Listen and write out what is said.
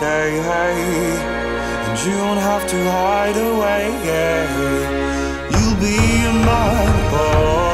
day. And you don't have to hide away. You'll be in my boy.